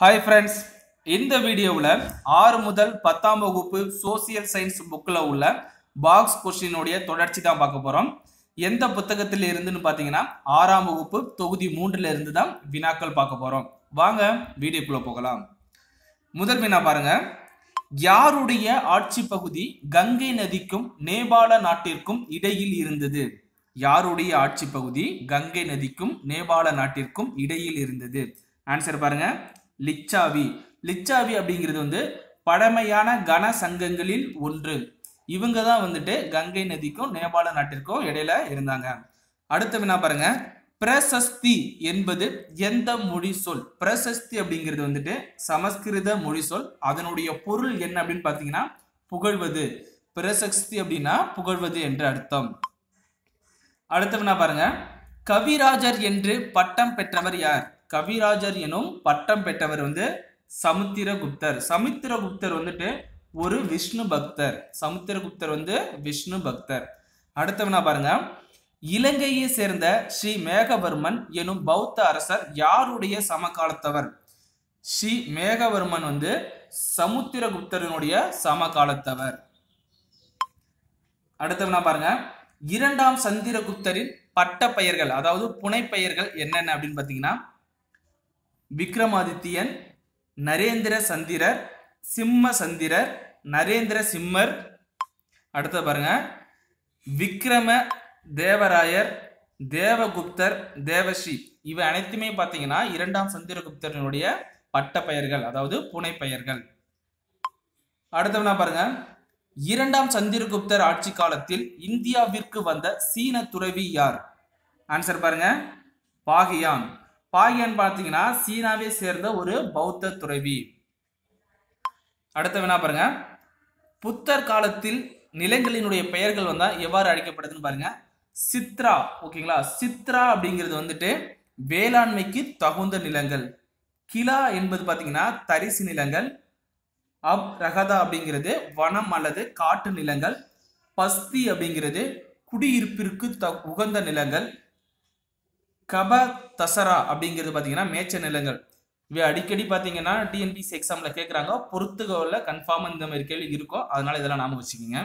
Hi friends இந்த வீடியோவில் ஆறு முதல் பத்தாம் வகுப்பு சோசியல் சயின்ஸ் புக்கில் உள்ள பாக்ஸ் கொஸ்டினுடைய தொடர்ச்சி தான் பார்க்க போகிறோம் எந்த புத்தகத்தில் இருந்துன்னு பார்த்தீங்கன்னா ஆறாம் வகுப்பு தொகுதி மூன்றில் இருந்து தான் வினாக்கள் பார்க்க போகிறோம் வாங்க வீடியோக்குள்ளே போகலாம். முதல் வினா பாருங்க. யாருடைய ஆட்சி பகுதி கங்கை நதிக்கும் நேபாள நாட்டிற்கும் இடையில் இருந்தது? யாருடைய ஆட்சி பகுதி கங்கை நதிக்கும் நேபாள நாட்டிற்கும் இடையில் இருந்தது? ஆன்சர் பாருங்க. லிச்சாவி. லிச்சாவி அப்படிங்கிறது வந்து பழமையான கன சங்கங்களில் ஒன்று. இவங்க தான் வந்துட்டு கங்கை நதிக்கும் நேபாள நாட்டிற்கும் இடையில இருந்தாங்க. அடுத்த வினா பாருங்க? பிரசஸ்தி என்பது எந்த மொழி சொல்? பிரசஸ்தி அப்படிங்கிறது வந்துட்டு சமஸ்கிருத மொழி சொல். அதனுடைய பொருள் என்ன அப்படின்னு பார்த்தீங்கன்னா புகழ்வது. பிரசஸ்தி அப்படின்னா புகழ்வது என்று அர்த்தம். அடுத்த வினா பாருங்க? கவிராஜர் என்று பட்டம் பெற்றவர் யார்? கவிராஜர் எனும் பட்டம் பெற்றவர் வந்து சமுத்திரகுப்தர். சமுத்திரகுப்தர் வந்துட்டு ஒரு விஷ்ணு பக்தர். சமுத்திரகுப்தர் வந்து விஷ்ணு பக்தர். அடுத்தவனா பாருங்க. இலங்கையை சேர்ந்த ஸ்ரீ மேகவர்மன் எனும் பௌத்த அரசர் யாருடைய சமகாலத்தவர்? ஸ்ரீ மேகவர்மன் வந்து சமுத்திரகுப்தரனுடைய சமகாலத்தவர். அடுத்தவனா பாருங்க. இரண்டாம் சந்திரகுப்தரின் பட்ட பெயர்கள் அதாவது புனைப்பெயர்கள் என்னென்ன அப்படின்னு பார்த்தீங்கன்னா விக்ரமாதித்யன் நரேந்திர சந்திரர் சிம்ம சந்திரர் நரேந்திர சிம்மர். அடுத்த பாருங்க. விக்ரம தேவராயர் தேவகுப்தர் தேவஸ்ரீ. இவை அனைத்துமே பார்த்தீங்கன்னா இரண்டாம் சந்திரகுப்தரனுடைய பட்ட பெயர்கள் அதாவது புனைப்பெயர்கள். அடுத்தவனா பாருங்க. இரண்டாம் சந்திரகுப்தர் ஆட்சி காலத்தில் இந்தியாவிற்கு வந்த சீன துறவி யார்? ஆன்சர் பாருங்க. பாகியான். பாகியான் பார்த்தீங்கன்னா சீனாவை சேர்ந்த ஒரு பௌத்த துறவி. அடுத்த வினா பாருங்க? புத்தர் காலத்தில் நிலங்களினுடைய பெயர்கள் வந்தா எவ்வாறு அழைக்கப்படுதுன்னு பாருங்க. சித்ரா ஓகேங்களா? சித்ரா அப்படிங்கிறது வந்துட்டு வேளாண்மைக்கு தகுந்த நிலங்கள். கிலா என்பது பார்த்தீங்கன்னா தரிசு நிலங்கள். அப் ரகதா அப்படிங்கிறது வனம் அல்லது காட்டு நிலங்கள். பஸ்தி அப்படிங்கிறது குடியிருப்பிற்கு த உகந்த நிலங்கள். கப தசரா அப்படிங்கிறது பார்த்தீங்கன்னா மேய்ச்ச நிலங்கள். இவை அடிக்கடி பார்த்தீங்கன்னா டிஎன்பிசி எக்ஸாமில் கேட்குறாங்க பொறுத்துகோவில் கன்ஃபார்ம் இந்த மாதிரி கேள்வி இருக்கும் அதனால இதெல்லாம் நாம வச்சுக்கோங்க.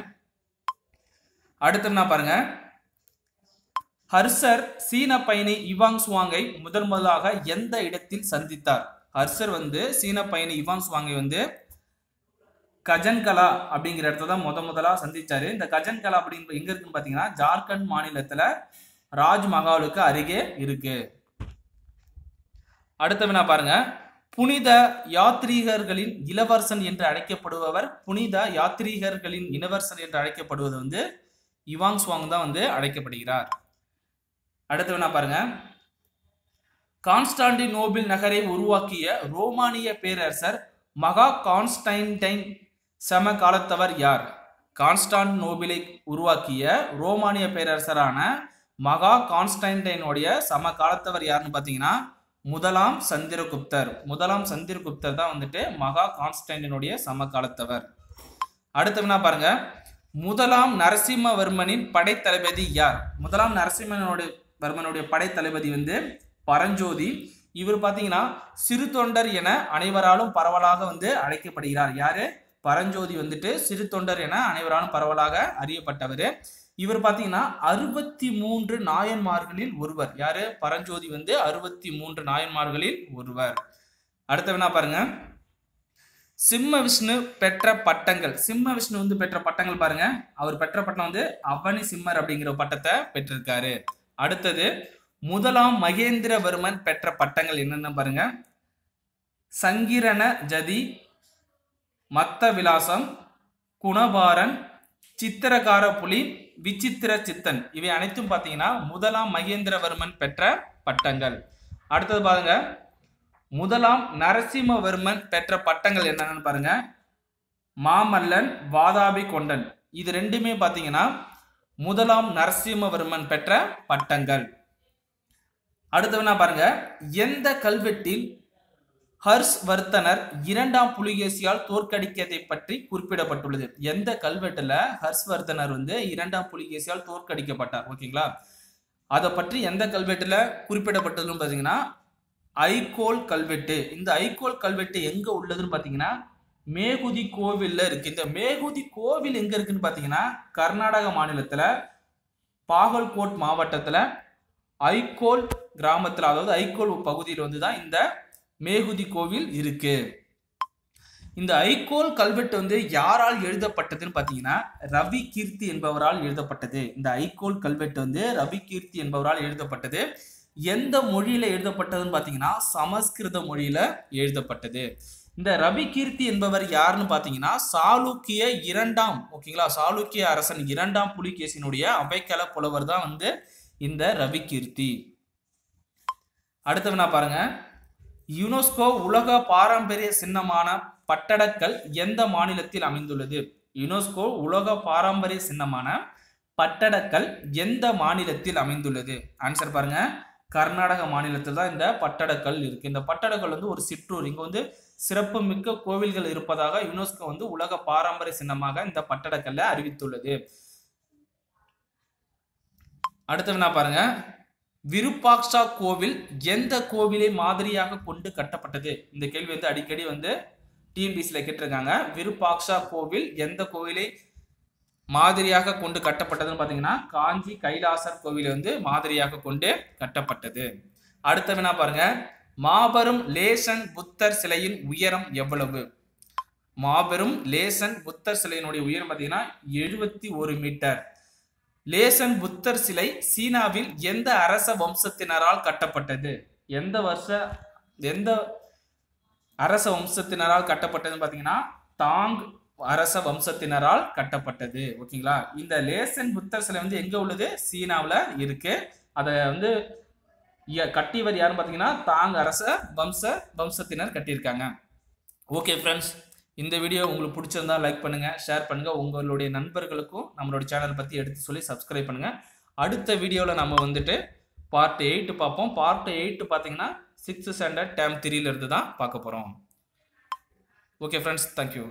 அடுத்து பாருங்க. ஹர்ஷர் சீன பயணி இவாங் சுவாங்கை முதல் முதலாக எந்த இடத்தில் சந்தித்தார்? ஹர்ஷர் வந்து சீன பயணி இவாங் சுவாங்கை வந்து கஜன்கலா அப்படிங்கிற இடத்துல தான் முத முதலாக சந்திச்சாரு. இந்த கஜன்கலா அப்படின்னு எங்க இருக்குன்னு பார்த்தீங்கன்னா ஜார்க்கண்ட் மாநிலத்தில் ராஜ்மஹாலுக்கு அருகே இருக்கு. அடுத்த வினா பாருங்க. புனித யாத்ரீகர்களின் இளவரசன் என்று அழைக்கப்படுபவர் புனித யாத்ரீகர்களின் இளவரசன் என்று அழைக்கப்படுவது வந்து இவாங் சுவாங் தான் வந்து அழைக்கப்படுகிறார். அடுத்த வினா பாருங்க. கான்ஸ்டாண்டினோபிள் நகரை உருவாக்கிய ரோமானிய பேரரசர் மகா கான்ஸ்டைன்டைன் சம காலத்தவர் யார்? கான்ஸ்டான் நோபிலை உருவாக்கிய ரோமானிய பேரரசரான மகா கான்ஸ்டைன்டைனுடைய சம காலத்தவர் யாருன்னு பார்த்தீங்கன்னா முதலாம் சந்திரகுப்தர். முதலாம் சந்திரகுப்தர் தான் வந்துட்டு மகா கான்ஸ்டைன்டினுடைய சம காலத்தவர். அடுத்தவனா பாருங்க. முதலாம் நரசிம்மவர்மனின் படைத்தளபதி யார்? முதலாம் நரசிம்மனுடைய வர்மனுடைய படைத்தளபதி வந்து பரஞ்சோதி. இவர் பார்த்தீங்கன்னா சிறு தொண்டர் என அனைவராலும் பரவலாக வந்து அழைக்கப்படுகிறார். யாரு? பரஞ்சோதி வந்துட்டு சிறு தொண்டர் என அனைவராலும் பரவலாக அறியப்பட்டவர். இவர் பார்த்தீங்கன்னா அறுபத்தி மூன்று நாயன்மார்களில் ஒருவர். யாரு? பரஞ்சோதி வந்து அறுபத்தி மூன்று நாயன்மார்களில் ஒருவர். அடுத்த வினா பாருங்க? சிம்ம விஷ்ணு பெற்ற பட்டங்கள். சிம்ம விஷ்ணு வந்து பெற்ற பட்டங்கள் பாருங்க. அவர் பெற்ற பட்டம் வந்து அவனி சிம்மர் அப்படிங்கிற பட்டத்தை பெற்றிருக்காரு. அடுத்தது முதலாம் மகேந்திரவர்மன் பெற்ற பட்டங்கள் என்னென்ன பாருங்க. சங்கிரண ஜதி மத்த விலாசம் குணபாரன் சித்திரகார புலி விசித்திர சித்தன். இவை அனைத்தும் பார்த்தீங்கன்னா முதலாம் மகேந்திரவர்மன் பெற்ற பட்டங்கள். அடுத்தது பாருங்க. முதலாம் நரசிம்மவர்மன் பெற்ற பட்டங்கள் என்னென்னு பாருங்க. மாமல்லன் வாதாபி கொண்டன். இது ரெண்டுமே பார்த்தீங்கன்னா முதலாம் நரசிம்மவர்மன் பெற்ற பட்டங்கள். அடுத்தவனா பாருங்க. எந்த கல்வெட்டில் ஹர்ஷ் வர்த்தனர் இரண்டாம் புலிகேசியால் தோற்கடிக்கதை பற்றி குறிப்பிடப்பட்டுள்ளது. எந்த கல்வெட்டுல ஹர்ஷ்வர்தனர் வந்து இரண்டாம் புலிகேசியால் தோற்கடிக்கப்பட்டார்? ஓகேங்களா? அதை பற்றி எந்த கல்வெட்டுல குறிப்பிடப்பட்டதுன்னு பார்த்தீங்கன்னா ஐகோல் கல்வெட்டு. இந்த ஐகோல் கல்வெட்டு எங்க உள்ளதுன்னு பாத்தீங்கன்னா மேகுதி கோவில்ல இருக்கு. இந்த மேகுதி கோவில் எங்க இருக்குன்னு பாத்தீங்கன்னா கர்நாடக மாநிலத்துல பாகல்கோட் மாவட்டத்துல ஐகோல் கிராமத்துல அதாவது ஐகோல் பகுதியில் வந்து தான் இந்த மேகுதி கோவில் இருக்கு. இந்த ஐகோல் கல்வெட்டு வந்து யாரால் எழுதப்பட்டதுன்னு பாத்தீங்கன்னா ரவி கீர்த்தி என்பவரால் எழுதப்பட்டது. இந்த ஐகோல் கல்வெட்டு வந்து ரவி கீர்த்தி என்பவரால் எழுதப்பட்டது. எந்த மொழியில எழுதப்பட்டதுன்னு பாத்தீங்கன்னா சமஸ்கிருத மொழியில எழுதப்பட்டது. இந்த ரவி கீர்த்தி என்பவர் யாருன்னு பாத்தீங்கன்னா சாளுக்கிய இரண்டாம் ஓகேங்களா? சாளுக்கிய அரசன் இரண்டாம் புலிகேசினுடைய அவைக்கல புலவர் தான் வந்து இந்த ரவி கீர்த்தி. அடுத்தவனா பாருங்க. யுனெஸ்கோ உலக பாரம்பரிய சின்னமான பட்டடக்கல் எந்த மாநிலத்தில் அமைந்துள்ளது? யுனெஸ்கோ உலக பாரம்பரிய சின்னமான பட்டடக்கல் எந்த மாநிலத்தில் அமைந்துள்ளது? ஆன்சர் பாருங்க. கர்நாடக மாநிலத்தில் தான் இந்த பட்டடக்கல் இருக்கு. இந்த பட்டடக்கல் வந்து ஒரு சிற்றூர். இங்க வந்து சிறப்பு மிக்க கோவில்கள் இருப்பதாக யுனெஸ்கோ வந்து உலக பாரம்பரிய சின்னமாக இந்த பட்டடக்கல்ல அறிவித்துள்ளது. அடுத்தவனா பாருங்க. விருப்பாக்ஷா கோவில் எந்த கோவிலை மாதிரியாக கொண்டு கட்டப்பட்டது? இந்த கேள்வி வந்து அடிக்கடி வந்து டிஎன்பிசியில் கேட்டிருக்காங்க. விருப்பாக்ஷா கோவில் எந்த கோவிலை மாதிரியாக கொண்டு கட்டப்பட்டதுன்னு பார்த்தீங்கன்னா காஞ்சி கைலாசர் கோவில் வந்து மாதிரியாக கொண்டு கட்டப்பட்டது. அடுத்த வினா பாருங்க? மாபெரும் லேசன் புத்தர் சிலையின் உயரம் எவ்வளவு? மாபெரும் லேசன் புத்தர் சிலையினுடைய உயரம் பார்த்தீங்கன்னா எழுபத்தி ஒரு மீட்டர். லேசன் புத்தர் சிலை சீனாவில் எந்த அரச வம்சத்தினரால் கட்டப்பட்டது? எந்த வருஷ எந்த அரச வம்சத்தினரால் கட்டப்பட்டதுன்னு பார்த்தீங்கன்னா தாங் அரச வம்சத்தினரால் கட்டப்பட்டது. ஓகேங்களா? இந்த லேசன் புத்தர் சிலை வந்து எங்கே உள்ளது? சீனாவில் இருக்கு. அதை வந்து கட்டியவர் யாருன்னு பார்த்தீங்கன்னா தாங் அரச வம்ச வம்சத்தினர் கட்டியிருக்காங்க. ஓகே ஃப்ரெண்ட்ஸ் இந்த வீடியோ உங்களுக்கு பிடிச்சிருந்தா லைக் பண்ணுங்க ஷேர் பண்ணுங்க. உங்களுடைய நண்பர்களுக்கும் நம்மளோட சேனல் பத்தி எடுத்து சொல்லி சப்ஸ்கிரைப் பண்ணுங்க. அடுத்த வீடியோவில் நம்ம வந்துட்டு பார்ட் எயிட் பார்ப்போம். பார்ட் எயிட் பார்த்தீங்கன்னா சிக்ஸ்த் ஸ்டாண்டர்ட் டேம் த்ரீல இருந்து தான் பார்க்க போகிறோம் ஓகே ஃப்ரெண்ட்ஸ் தேங்க்யூ